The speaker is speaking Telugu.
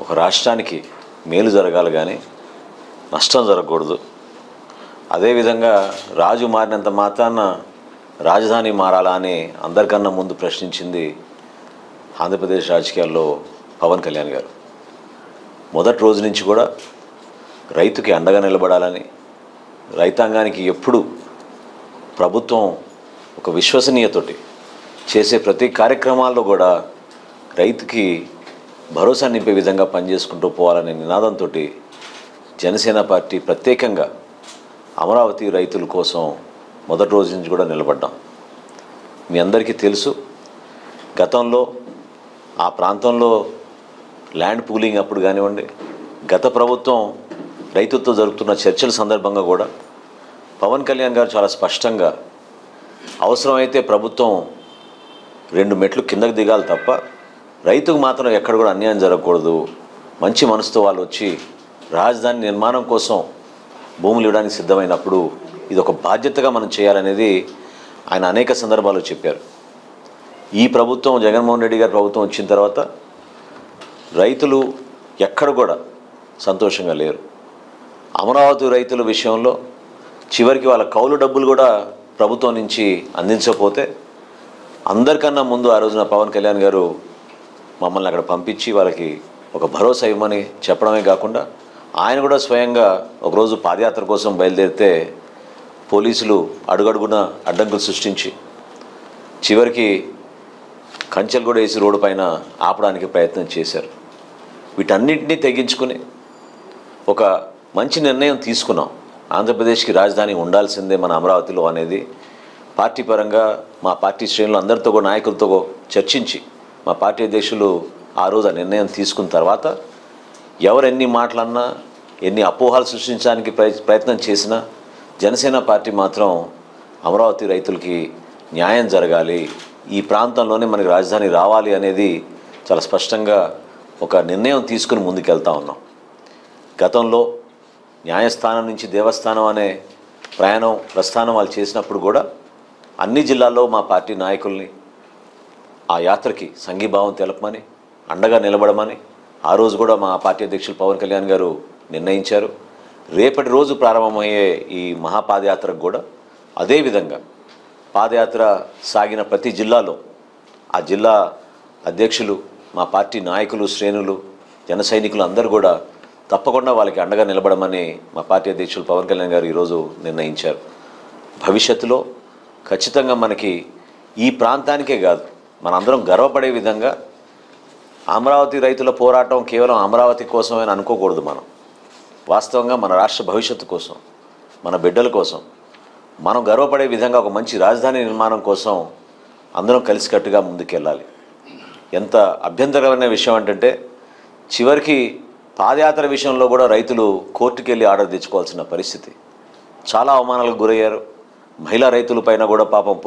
ఒక రాష్ట్రానికి మేలు జరగాలి కానీ నష్టం జరగకూడదు. అదేవిధంగా రాజు మారినంత మాత్రాన రాజధాని మారాలా అని అందరికన్నా ముందు ప్రశ్నించింది ఆంధ్రప్రదేశ్ రాజకీయాల్లో పవన్ కళ్యాణ్ గారు. మొదటి రోజు నుంచి కూడా రైతుకి అండగా నిలబడాలని రైతాంగానికి ఎప్పుడు ప్రభుత్వం ఒక విశ్వసనీయతోటి చేసే ప్రతి కార్యక్రమాల్లో కూడా రైతుకి భరోసా నింపే విధంగా పనిచేసుకుంటూ పోవాలనే నినాదంతో జనసేన పార్టీ ప్రత్యేకంగా అమరావతి రైతుల కోసం మొదటి రోజు నుంచి కూడా నిలబడ్డాం. మీ అందరికీ తెలుసు గతంలో ఆ ప్రాంతంలో ల్యాండ్ పూలింగ్ అప్పుడు కానివ్వండి గత ప్రభుత్వం రైతులతో జరుగుతున్న చర్చల సందర్భంగా కూడా పవన్ కళ్యాణ్ గారు చాలా స్పష్టంగా అవసరమైతే ప్రభుత్వం రెండు మెట్లు కిందకు దిగాలి తప్ప రైతుకు మాత్రం ఎక్కడ కూడా అన్యాయం జరగకూడదు. మంచి మనసుతో వాళ్ళు వచ్చి రాజధాని నిర్మాణం కోసం భూములు ఇవ్వడానికి సిద్ధమైనప్పుడు ఇది ఒక బాధ్యతగా మనం చేయాలనేది ఆయన అనేక సందర్భాల్లో చెప్పారు. ఈ ప్రభుత్వం జగన్మోహన్ రెడ్డి గారి ప్రభుత్వం వచ్చిన తర్వాత రైతులు ఎక్కడ కూడా సంతోషంగా లేరు. అమరావతి రైతుల విషయంలో చివరికి వాళ్ళ కౌలు డబ్బులు కూడా ప్రభుత్వం నుంచి అందించకపోతే అందరికన్నా ముందు ఆ రోజున పవన్ కళ్యాణ్ గారు మమ్మల్ని అక్కడ పంపించి వాళ్ళకి ఒక భరోసా ఇవ్వమని చెప్పడమే కాకుండా ఆయన కూడా స్వయంగా ఒకరోజు పాదయాత్ర కోసం బయలుదేరితే పోలీసులు అడుగడుగున అడ్డంకులు సృష్టించి చివరికి కంచెలు కూడా వేసి రోడ్డు పైన ఆపడానికి ప్రయత్నం చేశారు. వీటన్నిటినీ తెగించుకుని ఒక మంచి నిర్ణయం తీసుకున్నాం. ఆంధ్రప్రదేశ్కి రాజధాని ఉండాల్సిందే మన అమరావతిలో అనేది. పార్టీ పరంగా మా పార్టీ శ్రేణులు అందరితో నాయకులతో చర్చించి మా పార్టీ అధ్యక్షులు ఆ రోజు ఆ నిర్ణయం తీసుకున్న తర్వాత ఎవరు ఎన్ని మాటలన్నా ఎన్ని అపోహాలు సృష్టించడానికి ప్రయత్నం చేసినా జనసేన పార్టీ మాత్రం అమరావతి రైతులకి న్యాయం జరగాలి ఈ ప్రాంతంలోనే మనకి రాజధాని రావాలి అనేది చాలా స్పష్టంగా ఒక నిర్ణయం తీసుకుని ముందుకెళ్తా ఉన్నాం. గతంలో న్యాయస్థానం నుంచి దేవస్థానం అనే ప్రయాణం ప్రస్థానం వాళ్ళు చేసినప్పుడు కూడా అన్ని జిల్లాల్లో మా పార్టీ నాయకుల్ని ఆ యాత్రకి సంఘీభావం తెలపమని అండగా నిలబడమని ఆ రోజు కూడా మా పార్టీ అధ్యక్షులు పవన్ కళ్యాణ్ గారు నిర్ణయించారు. రేపటి రోజు ప్రారంభమయ్యే ఈ మహాపాదయాత్రకు కూడా అదేవిధంగా పాదయాత్ర సాగిన ప్రతి జిల్లాలో ఆ జిల్లా అధ్యక్షులు మా పార్టీ నాయకులు శ్రేణులు జన సైనికులు అందరూ కూడా తప్పకుండా వాళ్ళకి అండగా నిలబడమని మా పార్టీ అధ్యక్షులు పవన్ కళ్యాణ్ గారు ఈరోజు నిర్ణయించారు. భవిష్యత్తులో ఖచ్చితంగా మనకి ఈ ప్రాంతానికే కాదు మనందరం గర్వపడే విధంగా అమరావతి రైతుల పోరాటం కేవలం అమరావతి కోసమే అని అనుకోకూడదు మనం. వాస్తవంగా మన రాష్ట్ర భవిష్యత్తు కోసం మన బిడ్డల కోసం మనం గర్వపడే విధంగా ఒక మంచి రాజధాని నిర్మాణం కోసం అందరం కలిసికట్టుగా ముందుకెళ్ళాలి. ఎంత అభ్యంతరకరమైన విషయం ఏంటంటే చివరికి పాదయాత్ర విషయంలో కూడా రైతులు కోర్టుకు వెళ్ళి ఆర్డర్ తెచ్చుకోవాల్సిన పరిస్థితి. చాలా అవమానాలకు గురయ్యారు. మహిళా రైతుల పైన కూడా పాపం